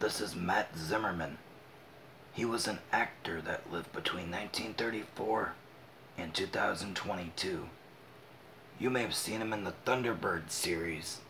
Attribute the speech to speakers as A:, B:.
A: This is Matt Zimmerman. He was an actor that lived between 1934 and 2022. You may have seen him in the Thunderbird series.